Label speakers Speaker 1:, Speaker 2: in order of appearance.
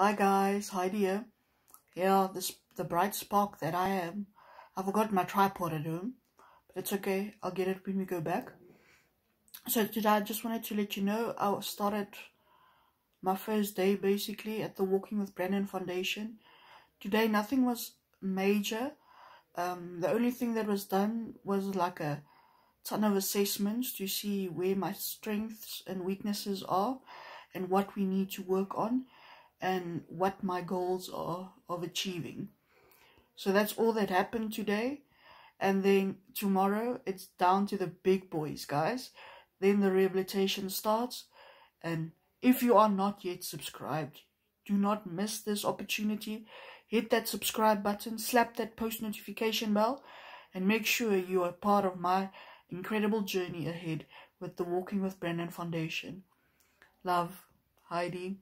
Speaker 1: Hi guys, Heidi here. Yeah, this the bright spark that I am. I forgot my tripod at home, but it's okay. I'll get it when we go back. So today I just wanted to let you know I started my first day basically at the Walking with Brandon Foundation. Today nothing was major. Um, the only thing that was done was like a ton of assessments to see where my strengths and weaknesses are and what we need to work on and what my goals are of achieving. So that's all that happened today. And then tomorrow it's down to the big boys, guys. Then the rehabilitation starts. And if you are not yet subscribed, do not miss this opportunity. Hit that subscribe button, slap that post notification bell, and make sure you are part of my incredible journey ahead with the Walking with Brandon Foundation. Love, Heidi.